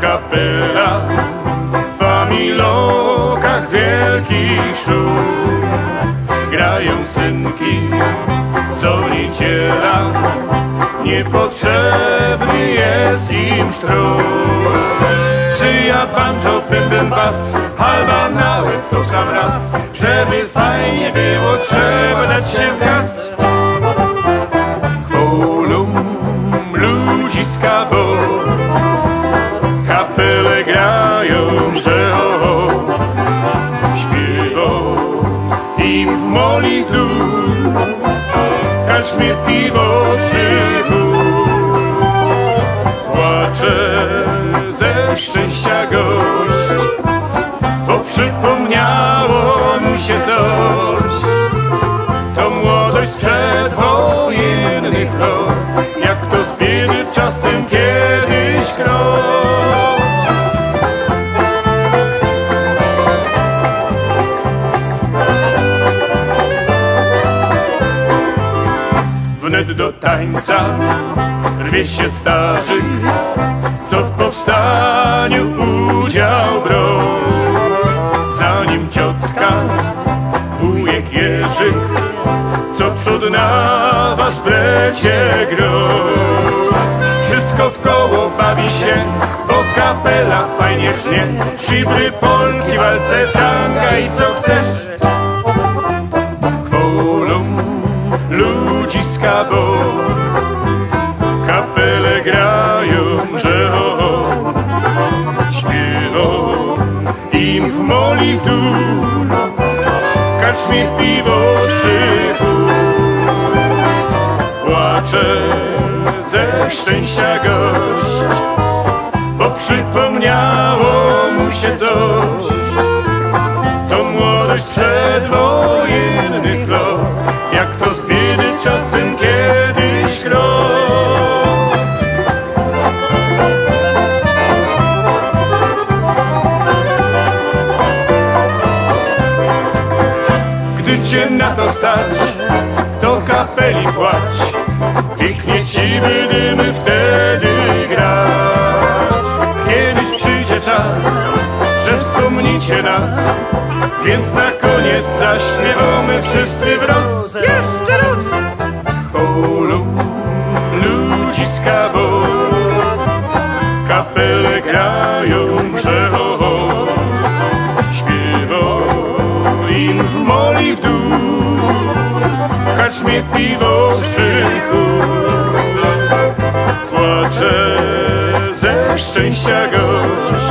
kapela w familokach wielkich szum. Grają synki co niedziela niepotrzebny jest im strój Przyja banjo, bęben bas, halba na łeb to sam raz. Żeby fajnie było, trzeba dać się w gaz. Chwolą ludziska, bo Karczmie piwo szychu. Płacze ze szczęścia gość Wnet do tańca. Rwie się starzyk Co w powstaniu udział brał. Zanim ciotka, wujek Jerzyk Co przód na wasz brecie gro Wszystko w koło bawi się, bo kapela fajnie żnie. Szibry, polki, walce, tanga i co chcesz ludziska, bo kapele grają, że ho, ho. Śpiewą im w moli w dół W karczmie piwo szychu Płacze ze szczęścia gość Bo przypomniało mu się coś Gdy cię na to stać, to kapeli płać. Pięknie ci będziemy wtedy grać. Kiedyś przyjdzie czas, że wspomnicie nas Więc na koniec zaśpiewamy wszyscy wraz. Jeszcze raz! Kaczmie piwo w szychu Płacze ze szczęścia gość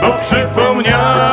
Bo przypomniało